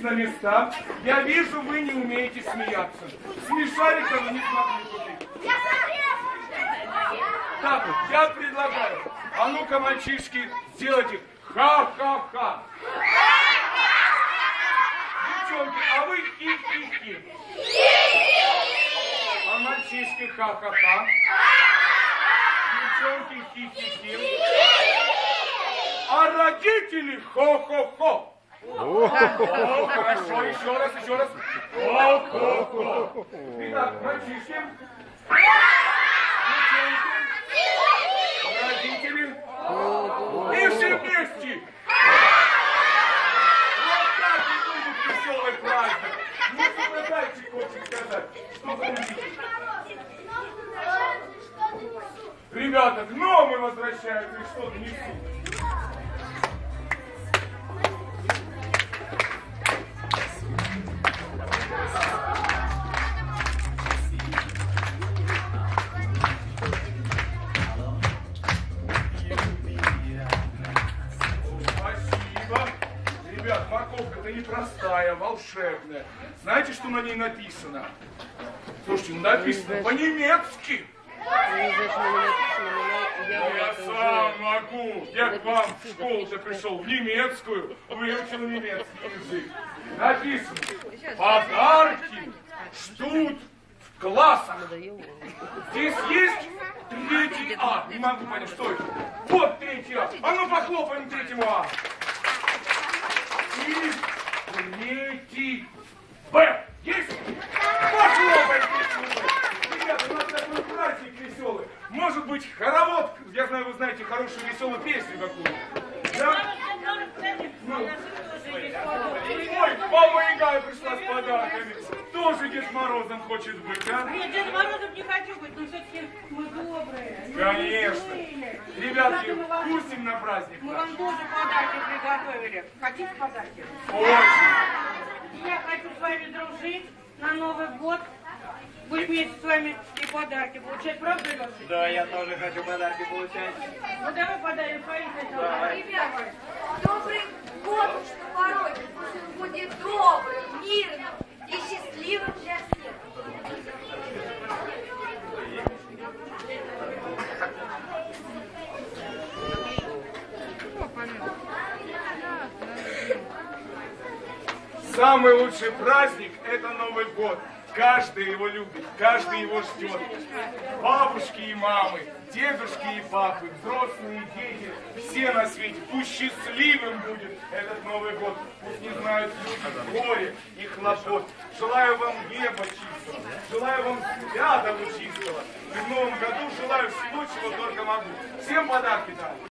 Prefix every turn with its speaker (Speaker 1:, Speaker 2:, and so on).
Speaker 1: на места. Я вижу, вы не умеете смеяться. Смешарика вы не смогли купить. Так вот, я предлагаю, а ну-ка, мальчишки, сделайте ха-ха-ха. Девчонки, а вы хи-хи-хи. А мальчишки ха-ха-ха. Девчонки хи-хи-хи. А родители хо-хо-хо. О, хорошо, еще раз, еще раз. Хо-хо-хо. Итак, мальчишки. Родители. И все вместе. Вот так? Ребята, гномы возвращаются и что-то несут. Морковка-то непростая, волшебная. Знаете, что на ней написано? Слушайте, ну написано по-немецки. Ну, я сам могу. Я к вам в школу-то пришел, в немецкую, выучил немецкий язык. Написано, подарки ждут в классах. Здесь есть третий А. Не могу понять, что это. Вот третий А. А ну похлопаем третьему А. Третий Б. Есть? Третьему Б. Ребята, у нас такой праздник веселый. Может быть, хоровод, я знаю, вы знаете хорошую веселую песню какую. Да? Ой, баба Яга пришла с подарками. Тоже Дед Морозом хочет быть, а?
Speaker 2: Нет, Дедом Морозом не хочу быть, но все-таки мы добрые.
Speaker 1: Конечно. Ребятки, пустим на праздник
Speaker 2: Мы вам тоже подарки приготовили. Хотите подарки?
Speaker 1: Очень.
Speaker 2: Я хочу с вами дружить на Новый год. Быть вместе с вами и подарки получать. Правда, Леша?
Speaker 3: Да, я тоже хочу подарки получать.
Speaker 2: Ну давай подарим Фаисе.
Speaker 3: Давай.
Speaker 4: Ребята, добрый год, что порой пусть он будет добрым, мирным и счастливым для всех.
Speaker 1: Самый лучший праздник – это Новый год. Каждый его любит, каждый его ждет. Бабушки и мамы, дедушки и папы, взрослые дети, все на свете. Пусть счастливым будет этот Новый год. Пусть не знают люди горе и хлопот. Желаю вам неба чистого, желаю вам рядом чистого. И в новом году желаю всего, чего только могу. Всем подарки дам.